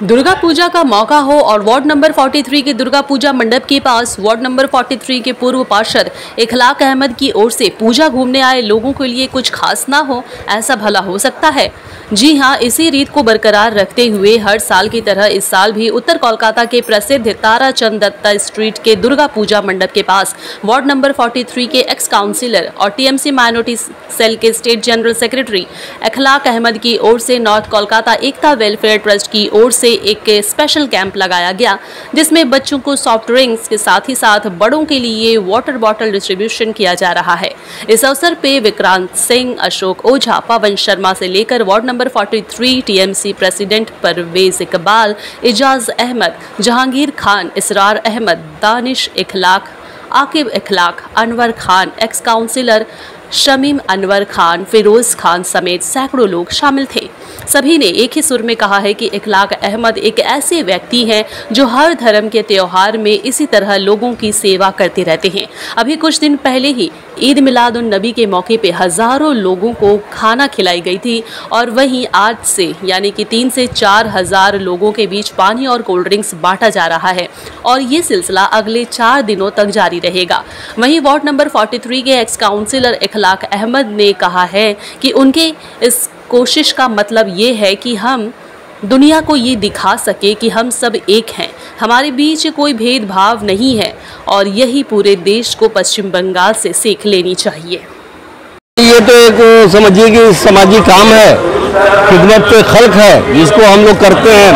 दुर्गा पूजा का मौका हो और वार्ड नंबर 43 के दुर्गा पूजा मंडप के पास वार्ड नंबर 43 के पूर्व पार्षद इखलाक अहमद की ओर से पूजा घूमने आए लोगों के लिए कुछ खास ना हो, ऐसा भला हो सकता है। जी हाँ, इसी रीत को बरकरार रखते हुए हर साल की तरह इस साल भी उत्तर कोलकाता के प्रसिद्ध ताराचंद दत्ता स्ट्रीट के दुर्गा पूजा मंडप के पास वार्ड नंबर 43 के एक्स काउंसिलर और टीएमसी माइनॉरिटी सेल के state general secretary Akhlaq Ahmed की ओर से North Kolkata Ekta Welfare Trust की ओर से एक स्पेशल कैंप लगाया गया, जिसमें बच्चों को सॉफ्ट ड्रिंक्स के साथ ही साथ बड़ों के लिए वाटर बॉटल डिस्ट्रीब्यूशन किया जा रहा है। इस अवसर पे विक्रांत सिंह, अशोक ओझा, पवन शर्मा से लेकर ward number 43 TMC president Parvez Iqbal, Ejaz Ahmed, Jahangir Khan, Israr Ahmed, Danish Ikhlaq, Aqib Ikhlaq, Anwar Khan ex councillor Shamim Anwar Khan, Firoz Khan समेत सैकड़ों लोग शामिल थे। सभी ने एक ही सुर में कहा है कि इखलाक अहमद एक ऐसे व्यक्ति हैं जो हर धर्म के त्यौहार में इसी तरह लोगों की सेवा करते रहते हैं। अभी कुछ दिन पहले ही ईद मिलाद उन नबी के मौके पे हज़ारों लोगों को खाना खिलाई गई थी और वहीं आज से, यानी कि तीन से चार हज़ार लोगों के बीच पानी और कोल्ड ड्रिंक्स बांटा जा रहा है और ये सिलसिला अगले चार दिनों तक जारी रहेगा। वहीं वार्ड नंबर 43 के एक्स काउंसिलर इखलाक अहमद ने कहा है कि उनके इस कोशिश का मतलब ये है कि हम दुनिया को ये दिखा सके कि हम सब एक हैं। हमारे बीच कोई भेदभाव नहीं है और यही पूरे देश को पश्चिम बंगाल से सीख लेनी चाहिए। ये तो एक, समझिए कि सामाजिक काम है। खिदमत पे खल्क है, जिसको हम लोग करते हैं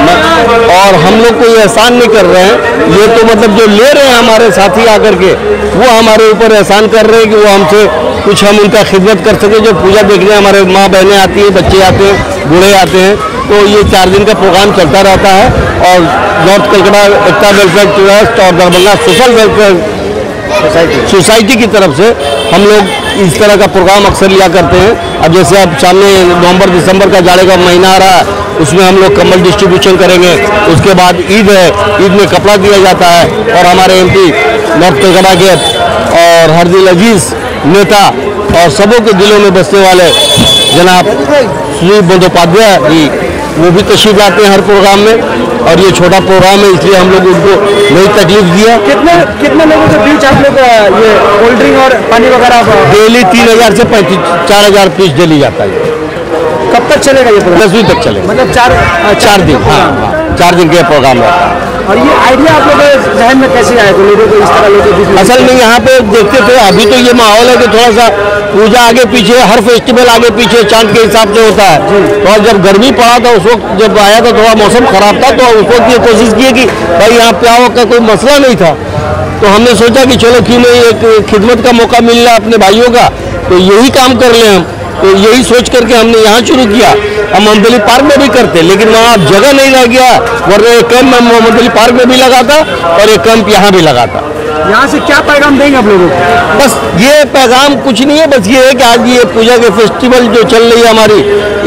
और हम लोग कोई एहसान नहीं कर रहे हैं। ये तो मतलब जो ले रहे हैं हमारे साथी आकर के, वो हमारे ऊपर एहसान कर रहे हैं कि वो हमसे कुछ हम उनका खिदमत कर सके। जो पूजा देखने हमारे माँ बहनें आती हैं, बच्चे आते हैं, बूढ़े आते हैं तो ये चार दिन का प्रोग्राम चलता रहता है। और North Calcutta Ekta Welfare Trust और दरभंगा सोशल वेलफेयर सोसाइटी की तरफ़ से हम लोग इस तरह का प्रोग्राम अक्सर लिया करते हैं। अब जैसे अब सामने नवंबर, दिसंबर का जाड़े का महीना आ रहा है, उसमें हम लोग कम्बल डिस्ट्रीब्यूशन करेंगे। उसके बाद ईद है, ईद में कपड़ा दिया जाता है और हमारे एमपी नॉर्थ कलकत्ता के और हरदिल अज़ीज़ नेता और सबों के दिलों में बसने वाले जनाब श्री बंदोपाध्याय वो भी तशरीफ़ लाते हैं हर प्रोग्राम में और ये छोटा प्रोग्राम है इसलिए हम लोग उनको नई तकलीफ़ दिया। कितने कितने लोगों के बीच आप लोग ये कोल्ड ड्रिंक और पानी वगैरह डेली तीन हज़ार से पैंतीस चार हज़ार पीस डेली जाता है कब तक चलेगा ये प्रोग्राम दसवीं तक चलेगा। मतलब चार चार दिन हाँ हाँ चार दिन का प्रोग्राम रहता है। और ये आइडिया आप लोगों के जहन में कैसे आया? कि लोगों को इस तरह लोगों के बीच में असल में यहाँ पे देखते थे अभी तो ये माहौल है कि थोड़ा सा पूजा आगे पीछे हर फेस्टिवल आगे पीछे चाँद के हिसाब से होता है। तो जब गर्मी पड़ा था उस वक्त जब आया था थोड़ा मौसम खराब था तो उस वक्त ये कोशिश की कि भाई यहाँ प्याओ का कोई मसला नहीं था। तो हमने सोचा कि चलो क्यों नहीं एक खिदमत का मौका मिल रहा अपने भाइयों का। तो यही काम कर लें हम। तो यही सोच करके हमने यहाँ शुरू किया। हम मोहम्मदली पार्क में भी करते लेकिन वहाँ अब जगह नहीं रह गया वरना एक कैंप मैं मोहम्मदली पार्क में भी लगाता और एक कैंप यहाँ भी लगाता। यहाँ से क्या पैगाम देंगे आप लोगों को? बस ये पैगाम कुछ नहीं है बस ये है कि आज ये पूजा के फेस्टिवल जो चल रही है हमारी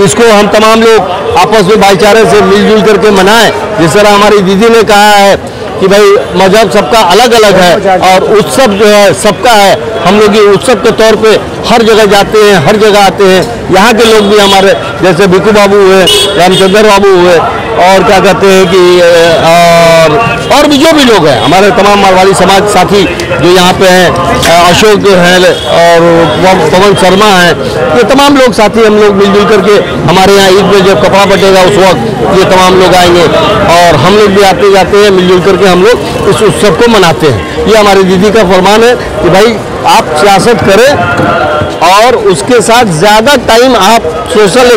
इसको हम तमाम लोग आपस में भाईचारे से मिलजुल करके मनाएँ। जिस तरह हमारी दीदी ने कहा है कि भाई मज़हब सबका अलग अलग है और उत्सव जो है सबका है। हम लोग ये उत्सव के तौर पे हर जगह जाते हैं, हर जगह आते हैं। यहाँ के लोग भी हमारे, जैसे भिकू बाबू हुए, रामचंद्र बाबू हुए और क्या कहते हैं कि और और भी जो भी लोग हैं, हमारे तमाम मारवाड़ी समाज साथी जो यहाँ पे हैं अशोक हैं और पवन शर्मा हैं, ये तमाम लोग साथी हम लोग मिलजुल करके हमारे यहाँ ईद में जब कपड़ा बटेगा उस वक्त, ये तमाम लोग आएँगे और हम लोग भी आते जाते हैं, मिलजुल करके हम लोग इस उत्सव को मनाते हैं। ये हमारी दीदी का फरमान है कि भाई, आप सियासत करें और उसके साथ ज़्यादा टाइम आप सोशल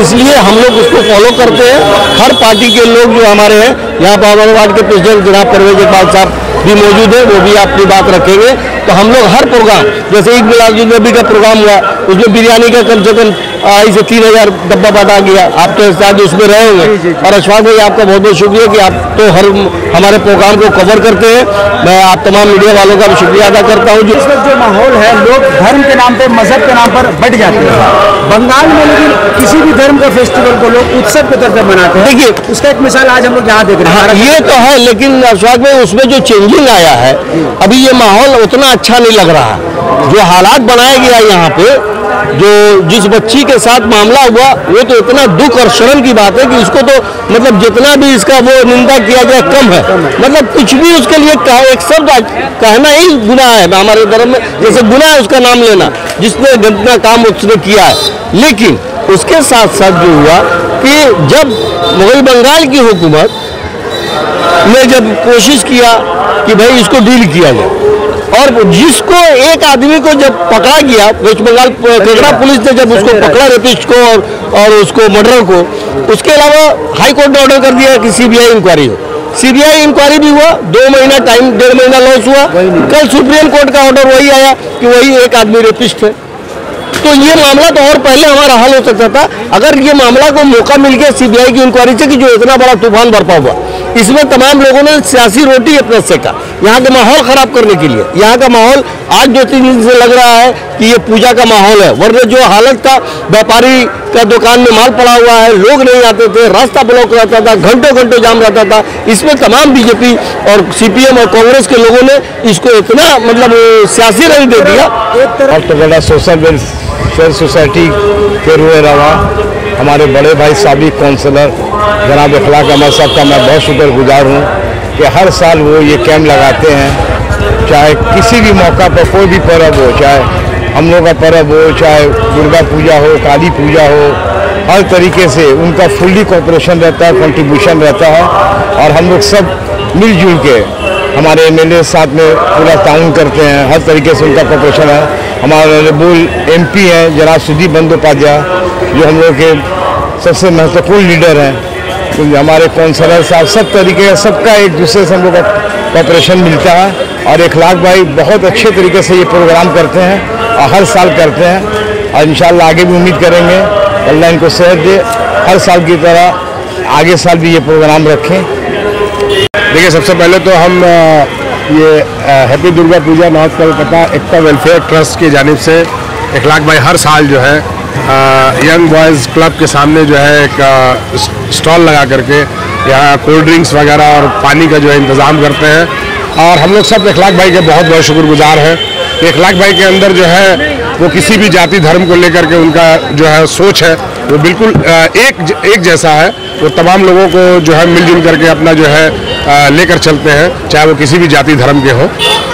इसलिए हम लोग उसको फॉलो करते हैं। हर पार्टी के लोग जो हमारे हैं, यहाँ पर हमारे वार्ड के प्रेसिडेंट जनाब परवेज इकबाल साहब भी मौजूद है, वो भी अपनी बात रखेंगे। तो हम लोग हर प्रोग्राम जैसे ईद मिलाद नबी का प्रोग्राम हुआ, उसमें बिरयानी का कम से कम अढ़ाई से तीन हज़ार डब्बा बांटा गया आप तो शायद उसमें रहे होंगे। और अशफाक भाई आपका बहुत बहुत शुक्रिया कि आप तो हर हमारे प्रोग्राम को कवर करते हैं। मैं आप तमाम मीडिया वालों का भी शुक्रिया अदा करता हूँ इस वक्त जो माहौल है लोग धर्म के नाम पर मज़हब के नाम पर बढ़ जाते हैं। बंगाल में लेकिन किसी भी धर्म के फेस्टिवल को लोग उत्सव के तौर पर मनाते हैं। देखिए उसका एक मिसाल आज हम लोग यहाँ देख रहे हैं। हाँ, ये तो है लेकिन अशफाक भाई उसमें जो चेंजिंग आया है अभी ये माहौल उतना अच्छा नहीं लग रहा। जो हालात बनाया गया यहाँ पे जो जिस बच्ची के साथ मामला हुआ, वो तो इतना दुख और शर्म की बात है कि इसको तो मतलब जितना भी इसका वो निंदा किया जाए कम है। मतलब कुछ भी उसके लिए कहा, एक शब्द कहना ही गुनाह है हमारे धर्म में। जैसे गुनाह है, उसका नाम लेना, जिसने गंदा काम उसने किया है। लेकिन उसके साथ साथ जो हुआ कि जब मुगल बंगाल की हुकूमत ने जब कोशिश किया कि भाई इसको डील किया जाए और जिसको एक आदमी को जब पकड़ा गया वेस्ट बंगाल केकड़ा पुलिस ने जब उसको पकड़ा रेपिस्ट को और, और उसको मर्डर को उसके अलावा हाई कोर्ट ने ऑर्डर कर दिया कि सीबीआई इंक्वायरी हो। सीबीआई इंक्वायरी भी हुआ दो महीना टाइम डेढ़ महीना लॉस हुआ। कल सुप्रीम कोर्ट का ऑर्डर वही आया कि वही एक आदमी रेपिस्ट है। तो ये मामला तो और पहले हमारा हल हो सकता था। अगर ये मामला को मौका मिल गया सीबीआई की इंक्वायरी से कि जो इतना बड़ा तूफ़ान बरपा हुआ इसमें तमाम लोगों ने सियासी रोटी अपना सेका यहाँ का माहौल खराब करने के लिए। यहाँ का माहौल आज दो तीन दिन से लग रहा है कि ये पूजा का माहौल है। वरना जो हालत था व्यापारी का दुकान में माल पड़ा हुआ है लोग नहीं आते थे रास्ता ब्लॉक रहता था घंटों घंटों जाम रहता था। इसमें तमाम बीजेपी और सीपीएम और कांग्रेस के लोगों ने इसको इतना मतलब सियासी रंग दे दिया। और तो बड़ा सोशल वेलफेयर सोसाइटी के रुए रवा। हमारे बड़े भाई सबक काउंसलर जनाब अखलाक अहमद साहब का मैं बहुत शुक्रगुजार हूँ कि हर साल वो ये कैंप लगाते हैं। चाहे किसी भी मौका पर, कोई भी पर्व हो, चाहे हम लोग का पर्व हो, चाहे दुर्गा पूजा हो, काली पूजा हो, हर तरीके से उनका फुल्ली कॉपरेशन रहता है कंट्रीब्यूशन रहता है और हम लोग सब मिलजुल के हमारे एमएलए साथ में पूरा ताउन करते हैं, हर तरीके से उनका कॉपरेशन है। हमारे एम पी हैं जनाब सुदीप बंदोपाध्याय, जो हम लोग के सबसे महत्वपूर्ण लीडर हैं। तो हमारे कौंसलर साहब, सब तरीके का सबका एक दूसरे से हम लोग का कॉपरेशन मिलता है। और लाख भाई बहुत अच्छे तरीके से ये प्रोग्राम करते हैं और हर साल करते हैं। और इन आगे भी उम्मीद करेंगे, अल्लाह इनको सेहत दे, हर साल की तरह आगे साल भी ये प्रोग्राम रखें। देखिए, सबसे पहले तो हम ये happy Durga Puja North Calcutta Ekta Welfare Trust की जानब से लाख भाई हर साल जो है यंग बॉयज़ क्लब के सामने जो है एक स्टॉल लगा करके यहाँ कोल्ड ड्रिंक्स वगैरह और पानी का जो है इंतज़ाम करते हैं। और हम लोग सब लाख भाई के बहुत बहुत शुक्रगुजार हैं। लाख भाई के अंदर जो है, वो किसी भी जाति धर्म को लेकर के उनका जो है सोच है, वो बिल्कुल एक एक जैसा है। वो तमाम लोगों को जो है मिलजुल करके अपना जो है लेकर चलते हैं, चाहे वो किसी भी जाति धर्म के हो।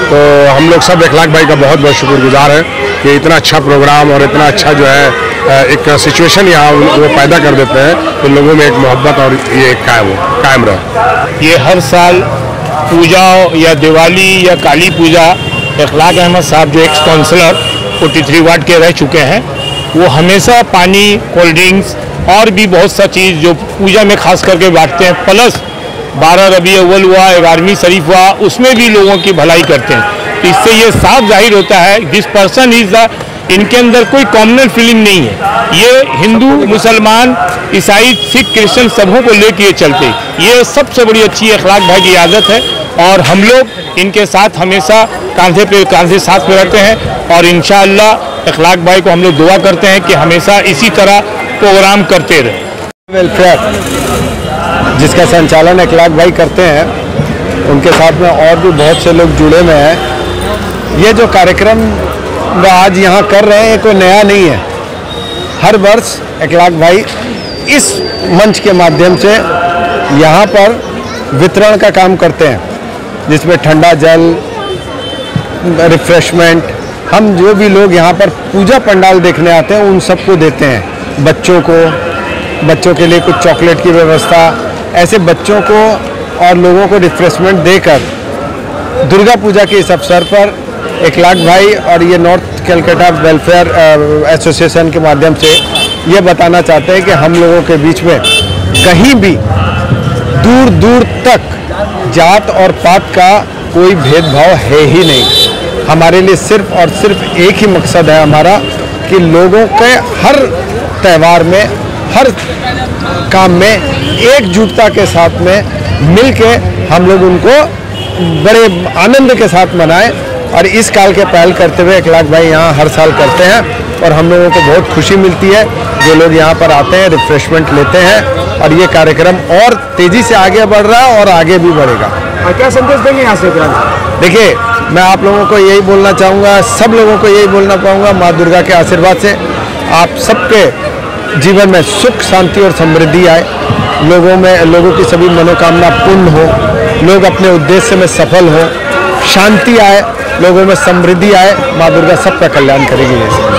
तो हम लोग सब लाख भाई का बहुत बहुत शुक्रगुजार हैं कि इतना अच्छा प्रोग्राम और इतना अच्छा जो है एक सिचुएशन यहाँ वो पैदा कर देते हैं। तो लोगों में एक मोहब्बत और ये एक कायम कायम रहे। ये हर साल पूजा या दिवाली या काली पूजा, इखलाक अहमद साहब जो ex councillor forty three ward के रह चुके हैं। वो हमेशा पानी कोल्ड ड्रिंक्स और भी बहुत सा चीज़ जो पूजा में खास करके बांटते हैं प्लस बारह रबी अव्वल हुआ, ग्यारहवीं शरीफ हुआ, उसमें भी लोगों की भलाई करते हैं। इससे ये साफ़ ज़ाहिर होता है दिस पर्सन इज़ द इनके अंदर कोई कॉमनल फीलिंग नहीं है। ये हिंदू, मुसलमान, ईसाई, सिख, क्रिश्चियन सबों को लेके ये चलते ये सबसे बड़ी अच्छी अखलाक भाई की आदत है और हम लोग इनके साथ हमेशा कांधे पे, कांधे साथ में रहते हैं और इन अखलाक भाई को हम लोग दुआ करते हैं कि हमेशा इसी तरह प्रोग्राम करते रहे। वेलफेयर जिसका संचालन अखलाक भाई करते हैं, उनके साथ में और भी बहुत से लोग जुड़े हुए हैं। ये जो कार्यक्रम वो आज यहाँ कर रहे हैं कोई नया नहीं है। हर वर्ष अखलाक भाई इस मंच के माध्यम से यहाँ पर वितरण का काम करते हैं, जिसमें ठंडा जल रिफ्रेशमेंट हम जो भी लोग यहाँ पर पूजा पंडाल देखने आते हैं, उन सबको देते हैं। बच्चों को, बच्चों के लिए कुछ चॉकलेट की व्यवस्था ऐसे बच्चों को और लोगों को रिफ्रेशमेंट देकर दुर्गा पूजा के इस अवसर पर एक लाख भाई और ये नॉर्थ कैलकाटा वेलफेयर एसोसिएशन के माध्यम से ये बताना चाहते हैं कि हम लोगों के बीच में कहीं भी दूर दूर तक जात और पात का कोई भेदभाव है ही नहीं। हमारे लिए सिर्फ़ और सिर्फ़ एक ही मकसद है हमारा कि लोगों के हर त्यौहार में हर काम में एकजुटता के साथ में मिल के हम लोग उनको बड़े आनंद के साथ मनाएँ। और इस काल के पहल करते हुए एक लाख भाई यहाँ हर साल करते हैं और हम लोगों को बहुत खुशी मिलती है। जो लोग यहाँ पर आते हैं रिफ्रेशमेंट लेते हैं और ये कार्यक्रम और तेज़ी से आगे बढ़ रहा है और आगे भी बढ़ेगा। क्या संदेश देंगे यहाँ से देखिए मैं आप लोगों को यही बोलना चाहूँगा सब लोगों को यही बोलना पाऊँगा माँ दुर्गा के आशीर्वाद से। आप सबके जीवन में सुख, शांति और समृद्धि आए। लोगों में, लोगों की सभी मनोकामना पूर्ण हो। लोग अपने उद्देश्य में सफल हो। शांति आए, लोगों में समृद्धि आए। माँ दुर्गा सबका कल्याण करेगी। जैसे